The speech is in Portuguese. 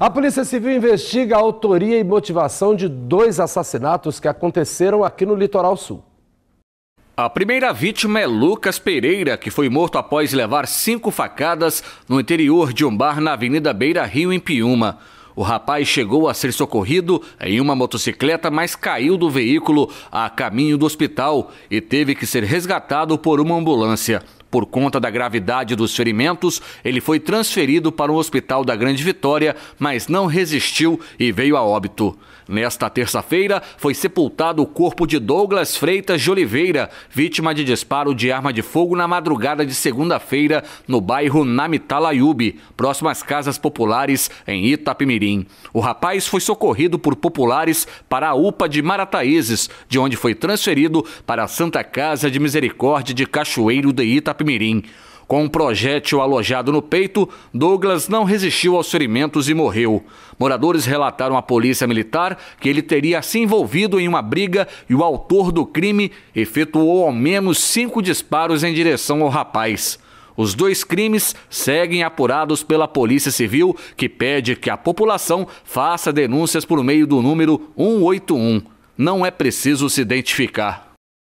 A Polícia Civil investiga a autoria e motivação de dois assassinatos que aconteceram aqui no Litoral Sul. A primeira vítima é Lucas Pereira, que foi morto após levar cinco facadas no interior de um bar na Avenida Beira Rio, em Piúma. O rapaz chegou a ser socorrido em uma motocicleta, mas caiu do veículo a caminho do hospital e teve que ser resgatado por uma ambulância. Por conta da gravidade dos ferimentos, ele foi transferido para o Hospital da Grande Vitória, mas não resistiu e veio a óbito. Nesta terça-feira, foi sepultado o corpo de Douglas Freitas de Oliveira, vítima de disparo de arma de fogo na madrugada de segunda-feira no bairro Namitalaiube, próximo às casas populares em Itapemirim. O rapaz foi socorrido por populares para a UPA de Marataízes, de onde foi transferido para a Santa Casa de Misericórdia de Cachoeiro de Itapemirim. Com um projétil alojado no peito, Douglas não resistiu aos ferimentos e morreu. Moradores relataram à polícia militar que ele teria se envolvido em uma briga e o autor do crime efetuou ao menos cinco disparos em direção ao rapaz. Os dois crimes seguem apurados pela Polícia Civil, que pede que a população faça denúncias por meio do número 181. Não é preciso se identificar.